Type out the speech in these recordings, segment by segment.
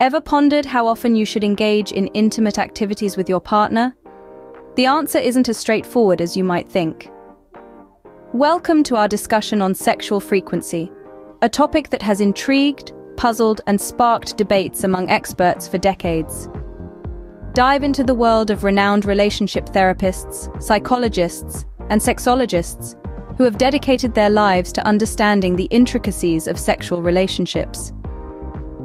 Ever pondered how often you should engage in intimate activities with your partner? The answer isn't as straightforward as you might think. Welcome to our discussion on sexual frequency, a topic that has intrigued, puzzled, and sparked debates among experts for decades. Dive into the world of renowned relationship therapists, psychologists, and sexologists who have dedicated their lives to understanding the intricacies of sexual relationships.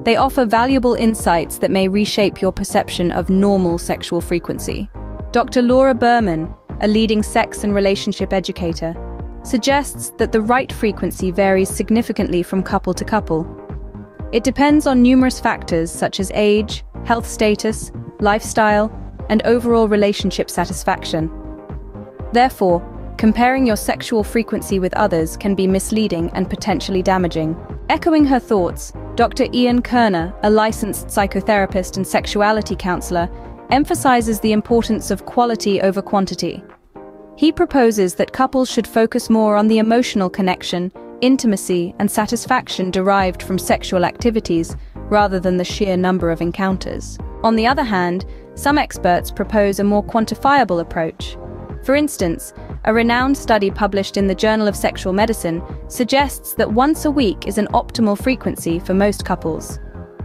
They offer valuable insights that may reshape your perception of normal sexual frequency. Dr. Laura Berman, a leading sex and relationship educator, suggests that the right frequency varies significantly from couple to couple. It depends on numerous factors such as age, health status, lifestyle, and overall relationship satisfaction. Therefore, comparing your sexual frequency with others can be misleading and potentially damaging. Echoing her thoughts, Dr. Ian Kerner, a licensed psychotherapist and sexuality counselor, emphasizes the importance of quality over quantity. He proposes that couples should focus more on the emotional connection, intimacy, and satisfaction derived from sexual activities rather than the sheer number of encounters. On the other hand, some experts propose a more quantifiable approach. For instance, a renowned study published in the Journal of Sexual Medicine suggests that once a week is an optimal frequency for most couples.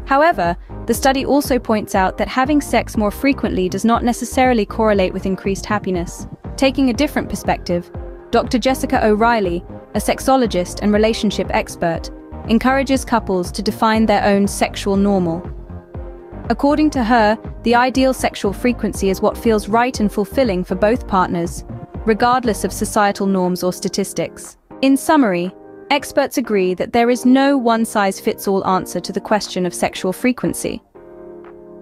However, the study also points out that having sex more frequently does not necessarily correlate with increased happiness. Taking a different perspective, Dr. Jessica O'Reilly, a sexologist and relationship expert, encourages couples to define their own sexual normal. According to her, the ideal sexual frequency is what feels right and fulfilling for both partners, regardless of societal norms or statistics. In summary, experts agree that there is no one-size-fits-all answer to the question of sexual frequency.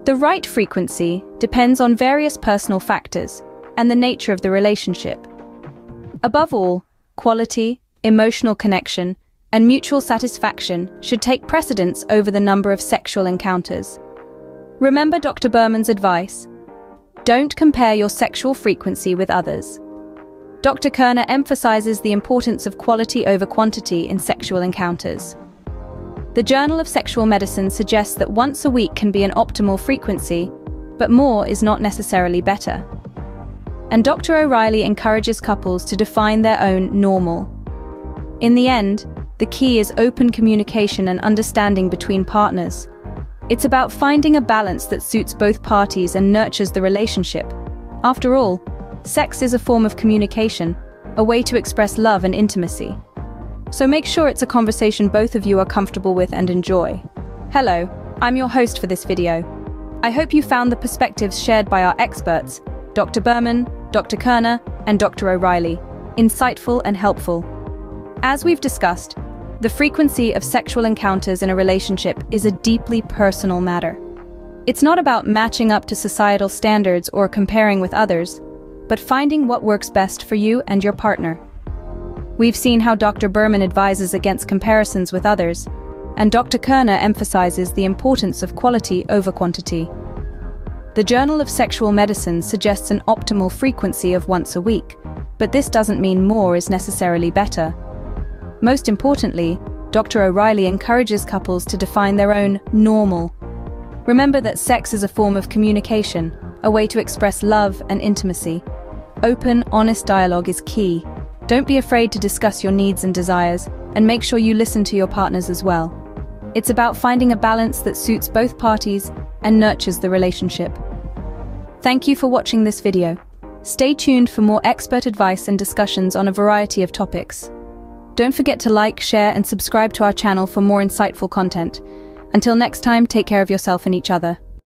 The right frequency depends on various personal factors, and the nature of the relationship. Above all, quality, emotional connection, and mutual satisfaction should take precedence over the number of sexual encounters. Remember Dr. Berman's advice. Don't compare your sexual frequency with others. Dr. Kerner emphasizes the importance of quality over quantity in sexual encounters. The Journal of Sexual Medicine suggests that once a week can be an optimal frequency, but more is not necessarily better and Dr. O'Reilly encourages couples to define their own normal. In the end, the key is open communication and understanding between partners. It's about finding a balance that suits both parties and nurtures the relationship. After all, sex is a form of communication, a way to express love and intimacy. So make sure it's a conversation both of you are comfortable with and enjoy. Hello, I'm your host for this video. I hope you found the perspectives shared by our experts, Dr. Berman, Dr. Kerner, and Dr. O'Reilly, insightful and helpful. As we've discussed, the frequency of sexual encounters in a relationship is a deeply personal matter. It's not about matching up to societal standards or comparing with others, but finding what works best for you and your partner. We've seen how Dr. Berman advises against comparisons with others, and Dr. Kerner emphasizes the importance of quality over quantity. The Journal of Sexual Medicine suggests an optimal frequency of once a week, but this doesn't mean more is necessarily better. Most importantly, Dr. O'Reilly encourages couples to define their own normal. Remember that sex is a form of communication, a way to express love and intimacy. Open, honest dialogue is key. Don't be afraid to discuss your needs and desires, and make sure you listen to your partners as well. It's about finding a balance that suits both parties and nurtures the relationship. Thank you for watching this video. Stay tuned for more expert advice and discussions on a variety of topics. Don't forget to like, share, and subscribe to our channel for more insightful content. Until next time, take care of yourself and each other.